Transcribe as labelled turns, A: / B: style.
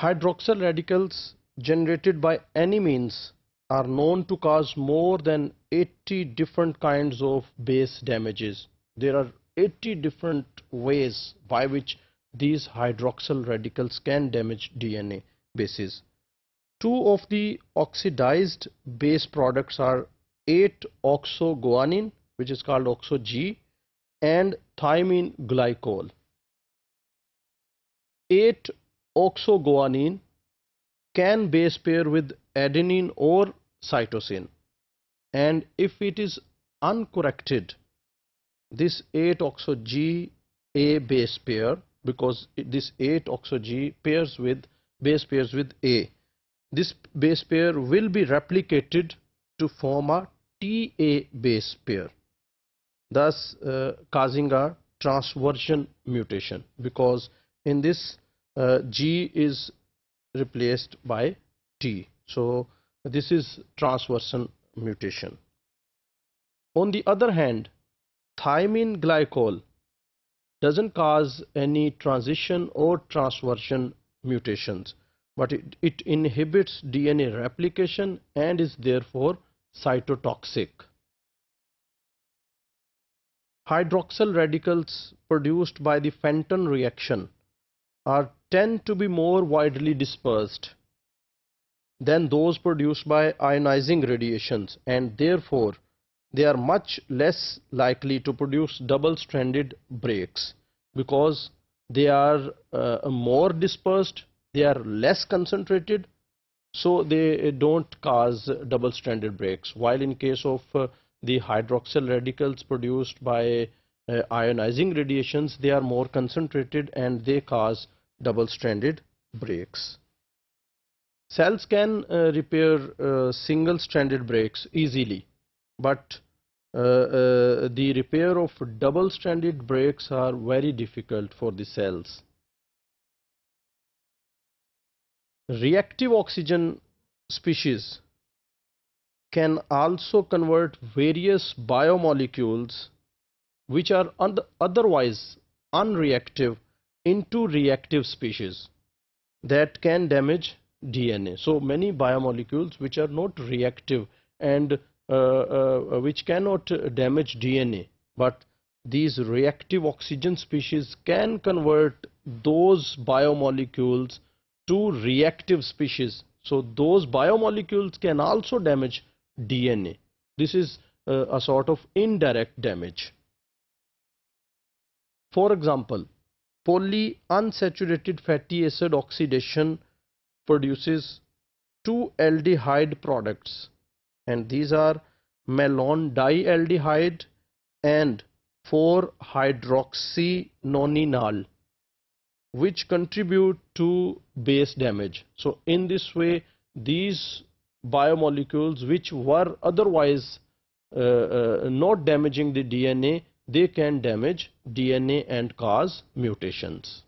A: Hydroxyl radicals generated by any means are known to cause more than 80 different kinds of base damages. There are 80 different ways by which these hydroxyl radicals can damage DNA bases. Two of the oxidized base products are 8-oxoguanine which is called oxo-G and thymine glycol. 8-oxoguanine can base pair with adenine or cytosine. And if it is uncorrected this 8-oxo-G A base pair because this 8-oxo-G pairs with base pairs with A this base pair will be replicated to form a TA base pair thus uh, causing a transversion mutation. Because in this uh, G is replaced by T so this is transversion mutation on the other hand thymine glycol doesn't cause any transition or transversion mutations but it, it inhibits DNA replication and is therefore cytotoxic. Hydroxyl radicals produced by the Fenton reaction are tend to be more widely dispersed than those produced by ionizing radiations and therefore they are much less likely to produce double-stranded breaks because they are uh, more dispersed they are less concentrated so they don't cause double-stranded breaks. While in case of uh, the hydroxyl radicals produced by uh, ionizing radiations they are more concentrated and they cause double-stranded breaks. Cells can uh, repair uh, single-stranded breaks easily but uh, uh, the repair of double-stranded breaks are very difficult for the cells. Reactive oxygen species can also convert various biomolecules which are otherwise unreactive into reactive species that can damage DNA. So many biomolecules which are not reactive and uh, uh, which cannot damage DNA but these reactive oxygen species can convert those biomolecules to reactive species. So those biomolecules can also damage DNA. This is uh, a sort of indirect damage. For example, polyunsaturated fatty acid oxidation produces two aldehyde products and these are malondialdehyde and 4-hydroxynonenal which contribute to base damage. So in this way these biomolecules which were otherwise uh, uh, not damaging the DNA they can damage DNA and cause mutations.